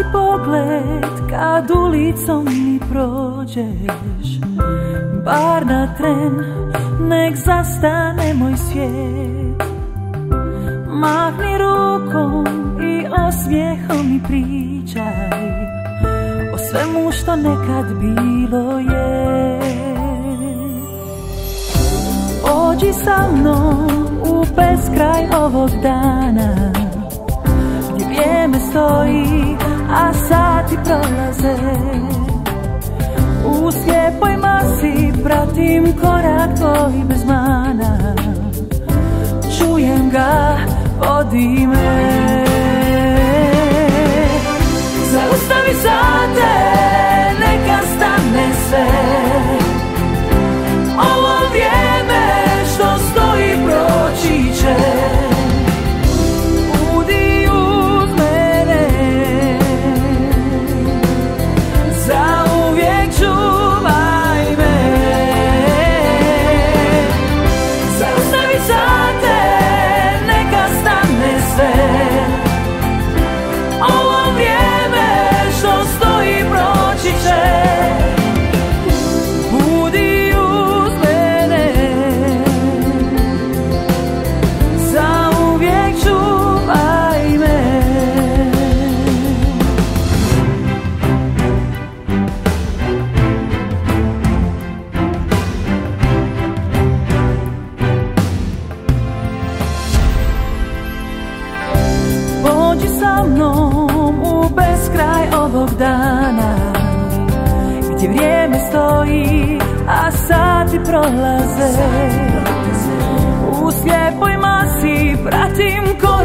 ti pogled kad ulicom mi prođeš. Bar na tren, nek zastane moj svijet. Mahni rukom i osmijehom mi pričaj O svemu što nekad bilo je. Ođi sa mnom u beskraj ovog dana Gdje vrijeme stoji, a sati prolaze. U slijepoj masi pratim korak tvoj bez mana. Čujem ga, vodi me sa mnom u beskraj ovog dana Gdje vrijeme stoji, a sati prolaze. U slijepoj masi pratim korak